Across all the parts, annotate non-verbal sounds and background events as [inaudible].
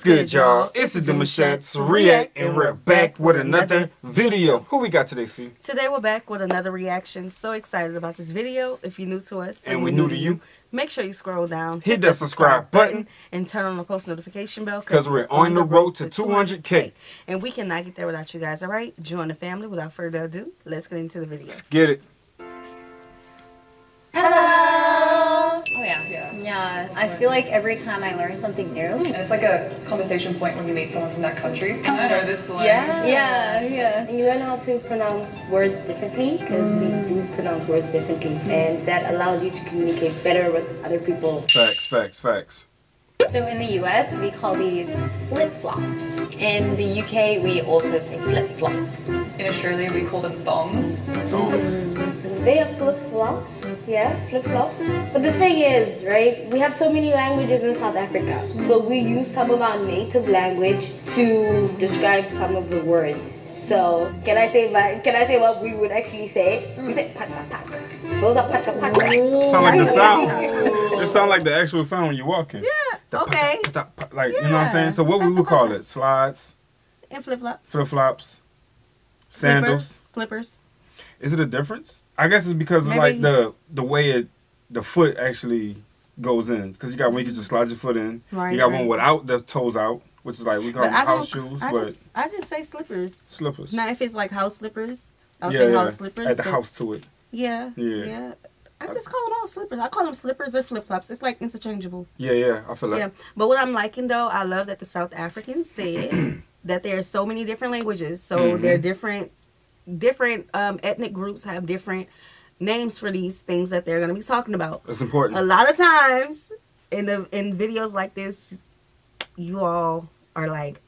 What's good, y'all? It's the Demouchets React, and we're back with another video. Who we got today, C? Today we're back with another reaction. So excited about this video. If you're new to us And we're new to you. make sure you scroll down, Hit that subscribe button. and turn on the post notification bell because we're on the road to 200K. And we cannot get there without you guys. All right, join the family. Without further ado, let's get into the video. Let's get it. Yeah. Yeah. I feel like every time I learn something new. And it's like a conversation point when you meet someone from that country. Oh, I know this slang. Yeah. Yeah, yeah. And you learn how to pronounce words differently because we mm. do pronounce words differently, mm-hmm. and that allows you to communicate better with other people. Facts, facts, facts. So in the US, we call these flip flops. In the UK, we also say flip flops. In Australia, we call them thongs. Mm. They are flip flops, yeah, flip flops. But the thing is, right, we have so many languages in South Africa, so we use some of our native language to describe some of the words. So can I say my, can I say what we would actually say? We say pata pata. Those are pata pata. Sound like the sound. [laughs] it sound like the actual sound when you're walking. Yeah. Okay. Like, you know what I'm saying? So what we would call it? Slides, And flip flops. flip flops, sandals. Slippers. Is it a difference? I guess it's because it's Maybe- like the the way it the foot actually goes in. Because you got one you can just slide your foot in. Right, you got right. one without the toes out, which is like we call But them house shoes, I but just, I just say slippers. slippers. Now if it's like house slippers, I'll yeah, say yeah. house slippers. Add the house to it. Yeah. Yeah. Yeah. I just call them all slippers. I call them slippers or flip flops. It's like interchangeable. Yeah, yeah. I feel like Yeah. But what I'm liking though, I love that the South Africans said [clears throat] that there are so many different languages. So Mhm. there are different different um, ethnic groups have different names for these things that they're gonna be talking about. it's important. A lot of times in the in videos like this, you all are like,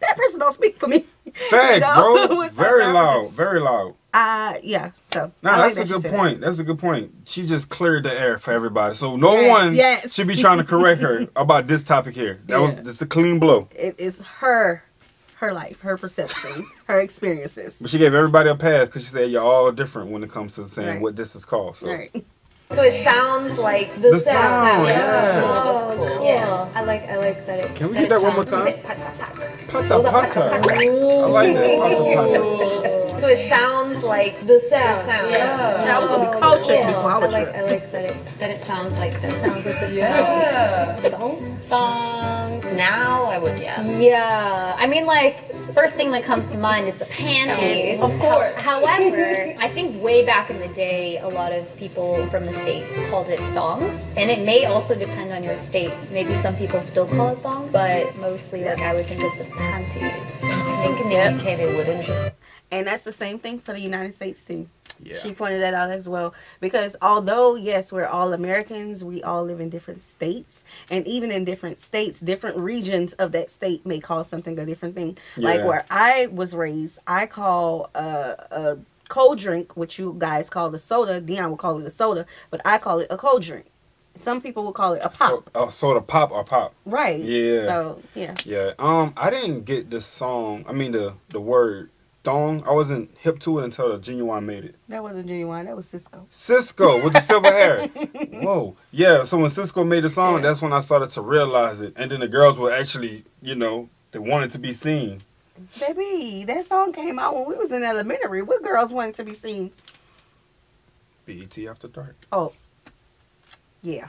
that person don't speak for me. [laughs] [laughs] Facts, No, bro. [laughs] Very South loud. Very loud. Uh yeah. So No, I like that's that a good said that. point. That's a good point. She just cleared the air for everybody. So no Yes, one yes. should be trying to correct her [laughs] about this topic here. That was just a clean blow. It is her her life, her perception, her experiences. But she gave everybody a pass because she said you're all different when it comes to saying Right. what this is called. So Right. So it sounds like the, The sound, yeah. Oh, that's cool. Yeah. I like I like that it can we that get it that one more sounds- time? Pata pata. I like that. Pata pata. So it sounds like the sound. sound. Yeah. Child, I was gonna be cultured Yeah. before I I like. I like that it that it sounds like that. Sounds like the sound. Yeah. Thongs? Thongs. Now I would, yeah. Yeah, I mean, like, first thing that comes to mind is the panties. Of course. However, I think way back in the day, a lot of people from the States called it thongs. And it may also depend on your state. Maybe some people still call it thongs, but mostly, like, I would think of the panties. I think in the Yep. UK they wouldn't just. And that's the same thing for the United States too. Yeah. She pointed that out as well. Because although, yes, we're all Americans, we all live in different states. And even in different states, different regions of that state may call something a different thing. Like where I was raised, I call uh, a cold drink, which you guys call a soda. Dion would call it a soda, but I call it a cold drink. Some people would call it a pop. So, uh, of pop or pop. right. Yeah. So, yeah. Yeah. Um, I didn't get the song. I mean the the word thong. I wasn't hip to it until the Ginuwine made it. That wasn't Ginuwine. That was Sisqó. Sisqó with the silver hair. [laughs] Whoa. Yeah, so when Sisqó made the song, Yeah. that's when I started to realize it. And then the girls were actually, you know, they wanted to be seen. Baby, that song came out when we was in elementary. What girls wanted to be seen? BET After Dark. Oh, yeah,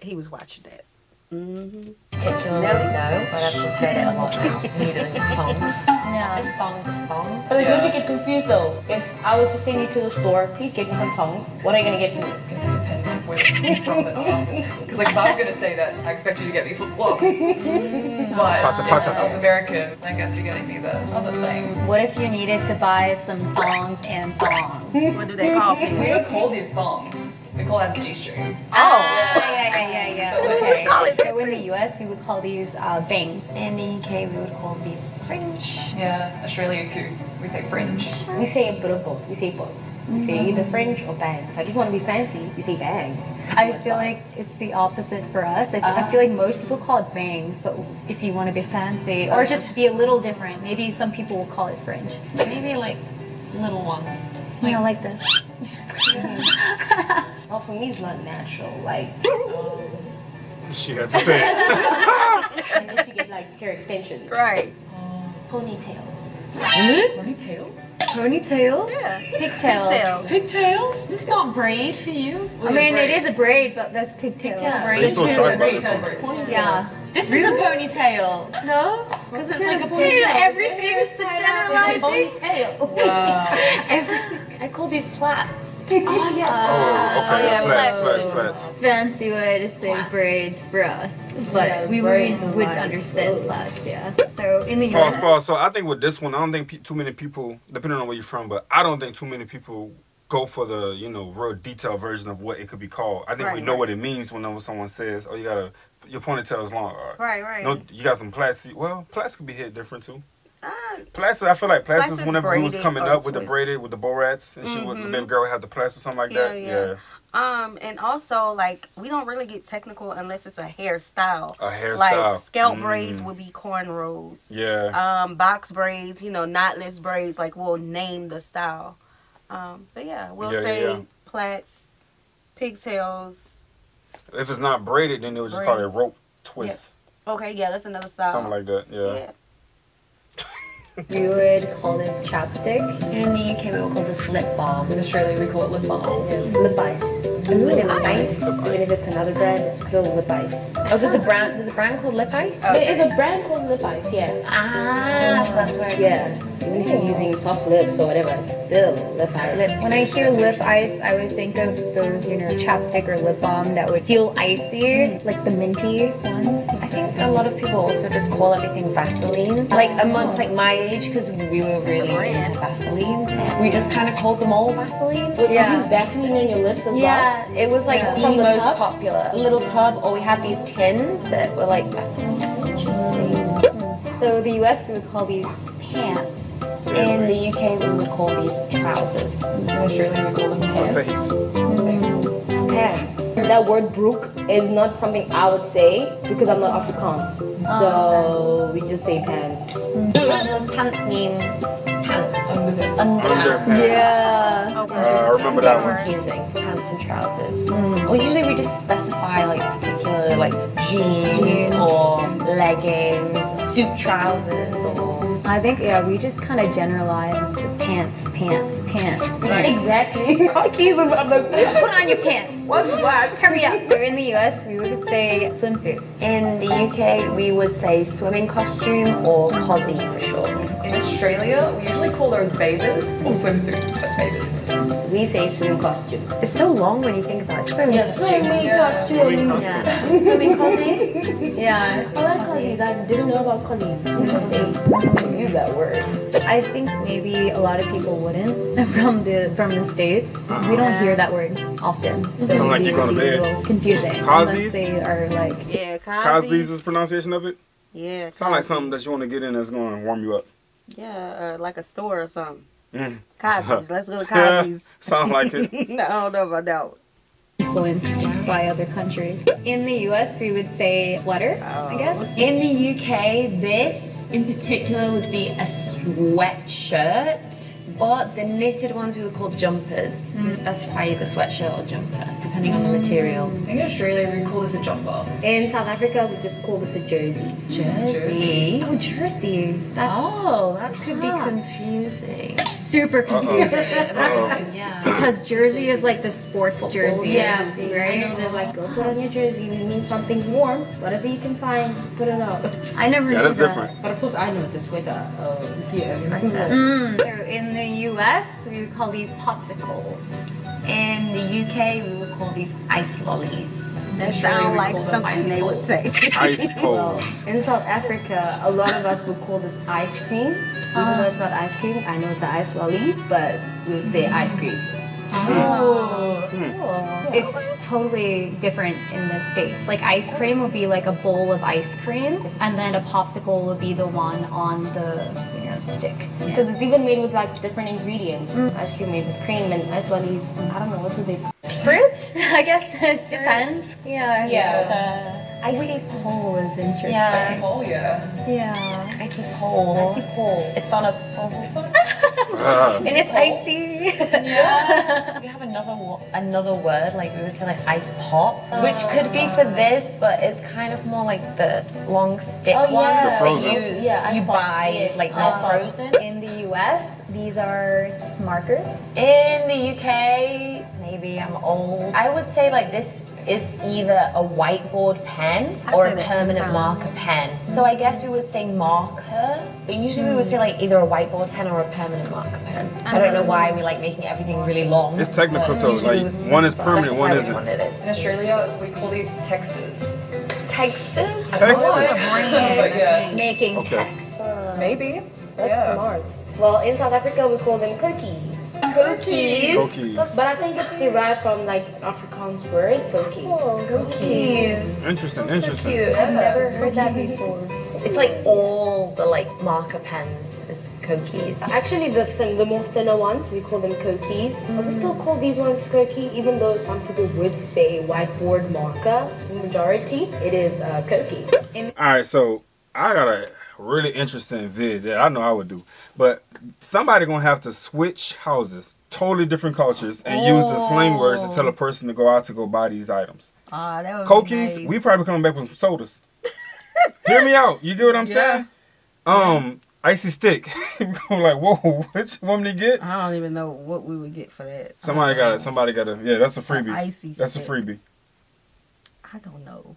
he was watching that. Mm-hmm. Particularly Nelly. no, but I've just heard it a lot now. When you're doing thongs. Yeah. It's thong, it's thong. But like, Yeah. don't you get confused though? If I were to send you to the store, please get me some tongs. What are you gonna get for me? I guess it depends on where she's from and. [laughs] Because like if I was gonna say that, I expect you to get me flip flops. [laughs] but Pata if patas. I was American, I guess you're getting me the other thing. What if you needed to buy some thongs and thongs? What do they call these? We don't call these thongs. We call that the G-string. Oh, yeah, yeah, yeah, yeah. So, [laughs] Okay. call it So in the US, we would call these uh, bangs. In the UK, we would call these fringe. Yeah, Australia too. We say fringe. We say a bit of both. We say both. We say mm-hmm. either fringe or bangs. Like if you want to be fancy, you say bangs. I feel like it's the opposite for us. I, I feel like ah. most people call it bangs, but if you want to be fancy or just be a little different, maybe some people will call it fringe. Maybe like little ones. You know, like this. [laughs] Well, for me, it's not natural. Like, She had to say it. [laughs] unless you get like hair extensions. Right. Ponytail. Ponytails? Ponytails? Yeah. Pigtails. Pigtails. Pigtails? This is not braid for you. I mean, it is a braid, but that's pigtails. Yeah. They so sharp about this Pigtail one. braids. Yeah. This is a ponytail. No? Because it's like a Dude, ponytail. everything is generalizing. Ponytail. [laughs] Everything. I call these plaits. Oh yeah. Oh, okay. Oh, yeah, plats, plats. plats, plats. Fancy way to say braids for us, but Yeah, we braids would, is would like- understand plaits, yeah. So in the Pause, US, pause. So I think with this one, I don't think pe- too many people, depending on where you're from, but I don't think too many people go for the you know real detailed version of what it could be called. I think we know right. what it means whenever someone says, "Oh, you gotta your ponytail is long." Or, Right, right. No, you got some plaits. Well, plaits could be hit different too. Plaits, I feel like plaits, Plaits is is whenever we was coming up with the twist. braided with the bow rats, and she would the baby girl would have the plaits or something like Yeah, that. yeah. Um, and also like we don't really get technical unless it's a hairstyle. A hairstyle. Like scalp Mm. braids would be cornrows. Yeah. yeah. Um, box braids, you know, knotless braids. Like we'll name the style. Um, but yeah, we'll Yeah, yeah, say yeah. plaits, pigtails. if it's not braided, then they would just call it Braids. rope twist, Okay, yeah, that's another style. something like that. Yeah. We would call this chapstick. In the UK, we would call this lip balm. In Australia, we call it lip balm. It's lip ice. If it's ice, even if it's another brand, it's still lip ice. [laughs] Oh, there's a brand. There's a brand called Lip Ice. There is a brand called lip ice, yeah. Ah, so that's where. it Yeah. Even if you're using soft lips or whatever, it's still lip ice. Lip- When I hear lip ice, I would think of those, you know, chapstick or lip balm that would feel icy, like the minty ones. I think a lot of people also just call everything Vaseline. Like amongst like my age, because we were really into Vaseline, so we just kind of called them all Vaseline. Would Yeah. you use Vaseline on your lips as well? Yeah, it was like Yeah. the From the most tub? popular. A little tub, or we had these tins that were like Vaseline. So the US, we would call these pants. In the UK, we would call these trousers. In Australia, we call them pants. he's- Pants. That word broek is not something I would say because I'm not Afrikaans. So we just say pants. Those pants mean pants. Underwear. Underpants. Yeah. Okay. Uh, I remember that one. confusing. Pants and trousers. Or usually we just specify like particular like jeans, Jeans. or leggings, suit trousers, or I think, yeah, we just kind of generalize and say pants, pants, pants, pants. Exactly. [laughs] Keys I'm like, Put on your pants. what's what? Hurry up. We're in the US, we would say swimsuit. in the UK we would say swimming costume or cosy for short. In Australia, we usually call those bathers or swimsuit, but bathers. We say swimming costume. It's so long when you think about it. Swimming costume. Swimming costume. Swimming costume. [laughs] Yeah. Swimming cosy. Yeah. I like cozies. I didn't know about cozies. [laughs] Interesting. Use that word. I think maybe a lot of people wouldn't [laughs] from the from the states. We don't hear that word often, so Sound like you're going to bed. confusing. Cozies. Unless they are like, Yeah, Kazi's Kazi's. is pronunciation of it. Yeah. Sound like something that you want to get in that's going to warm you up. Yeah, or like a store or something. Mm. Kazi's. Let's go to [laughs] Kazi's. [laughs] Sound like it. [laughs] I don't know about that one. influenced by other countries. In the US, we would say sweater, I guess. In the UK, this in particular would be a sweatshirt, but the knitted ones we would call jumpers. We would specify either sweatshirt or jumper, depending on the material. In Australia, we call this a jumper. In South Africa, we just call this a jersey. Jersey. Oh, jersey. That's Oh, that could be confusing. Super confusing. Uh-oh. Yeah. [laughs] Because jersey is like the sports jersey. Yeah, jersey, I right? know there's like, go put on your jersey. It means something's warm. Whatever you can find, put it on. I never Yeah, knew that's that. different. But of course, I know it's a sweater. Oh, Yeah. Mm. So in the US, we would call these popsicles. In the UK, we would call these ice lollies. That Australia, sound like something they would say. Ice [laughs] Well, poles. in South Africa, a lot of us would call this ice cream. Even though ah. it's not ice cream, I know it's an ice lolly, but we would say ice cream. Oh, cool. It's totally different in the States. Like ice cream would be like a bowl of ice cream, and then a popsicle would be the one on the you know stick. Because it's even made with like different ingredients. Hmm. Ice cream made with cream and ice lollies. I don't know what do they. Fruit, [laughs] I guess it depends. Yeah. Yeah. But, uh, icy pole is interesting. Yeah. Oh, yeah. Yeah. Icy pole. Icy pole. It's on a pole. Ah. [laughs] and it's icy. Yeah. we have another another word like we would say like ice pop, which could be for this, but it's kind of more like the long stick Oh, one yeah. The that frozen. you Yeah, ice you pop, buy yes. like not pop. frozen. In the U.S., these are just markers. In the UK, maybe I'm old. I would say like this is either a whiteboard pen I or a permanent sometimes. marker pen. So I guess we would say marker, but usually we would say like either a whiteboard pen or a permanent marker pen. I, don't know why we like making everything really long. It's technical but though. usually Like one is permanent, one isn't. One it is. In Australia, we call these texters. Texters. Texters. but [laughs] yeah, Making Okay. text. maybe. That's yeah. smart. Well, in South Africa, we call them kokis. Kokis. Kokis. But I think it's derived from like an Afrikaans word, koki. Kokis. Interesting, interesting. I've never heard that before. It's like all the like marker pens is kokis. Actually, the thin, the more thinner ones, we call them kokis. But we still call these ones koki, even though some people would say whiteboard marker. Majority, it is uh, koki. All right, so I got a really interesting vid that I know I would do, but somebody gonna have to switch houses, totally different cultures, and use the slang words to tell a person to go out to go buy these items. Ah, that would Kokis, nice. we probably coming back with some sodas. [laughs] Hear me out. You get what I'm Yeah. saying? Um, icy stick. [laughs] I'm like, whoa, which one did you get? I don't even know what we would get for that. Somebody got it. Somebody got it. Yeah, that's a freebie. icy That's a freebie. I don't know.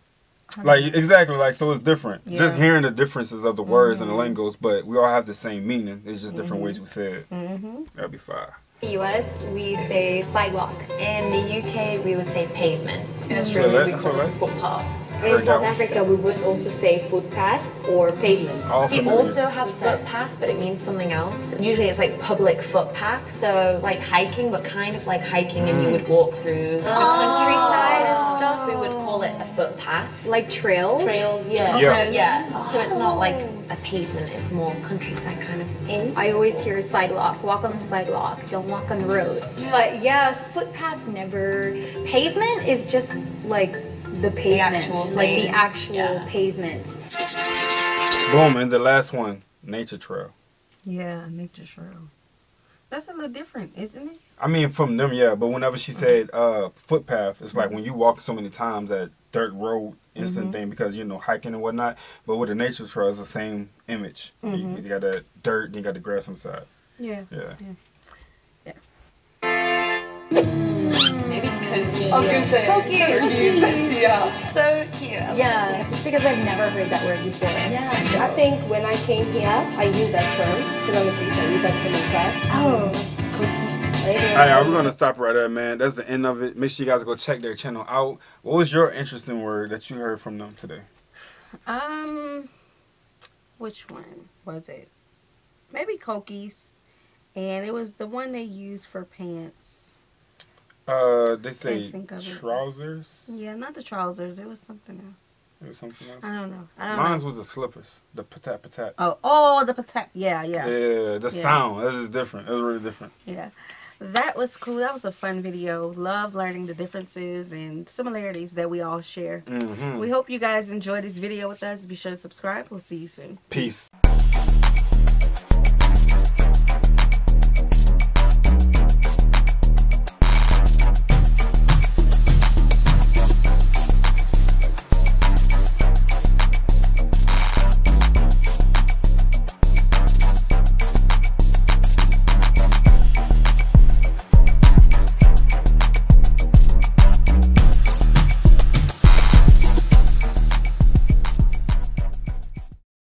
I Like exactly, like so it's different. Just hearing the differences of the words and the lingos, but we all have the same meaning. It's just different ways we say it. Mhm. That'd be fire. In the U.S., we say sidewalk. In the UK, we would say pavement. In Australia, we call all this footpath. In South that. Africa, we would also say footpath or pavement. All We also have footpath, but it means something else. Usually it's like public footpath, so like hiking, but kind of like hiking and you mm. would walk through the ah. countryside and stuff. We would call it a footpath. Like trails. Trails, yeah. Yeah. So, yeah, so it's not like a pavement, it's more countryside kind of thing. I always hear sidewalk, walk on the sidewalk, don't walk on the road. But yeah, footpath never. Pavement is just like the pavement, actual like the actual Yeah. pavement. Boom, and the last one, nature trail. Yeah, nature trail. That's a little different, isn't it? I mean, from them, yeah. But whenever she said uh, footpath, it's like when you walk so many times that dirt road instant thing because you know hiking and whatnot. But with the nature trail, it's the same image. You- You, got that dirt, and you got the grass on the side. Yeah. Yeah. Maybe I was gonna say Kokis. yeah. So cute. Yeah, just because I've never heard that word before. Yeah. I think when I came here, I used that term because I'm a teacher. I use that term in class. Oh, Later All right, we're gonna stop right there, man. That's the end of it. Make sure you guys go check their channel out. What was your interesting word that you heard from them today? Um, which one was it? Maybe Kokis, and it was the one they used for pants. Uh, they say Can't think of it. trousers. Yeah, not the trousers. It was something else. It was something else. I don't know. I don't Mine know. was the slippers, the patat patat. Oh, oh, the patat. Yeah, yeah, Yeah, the Yeah. sound. That is different. It was really different. yeah. That was cool. That was a fun video. Love learning the differences and similarities that we all share. hmm We hope you guys enjoyed this video with us. Be sure to subscribe. We'll see you soon. Peace.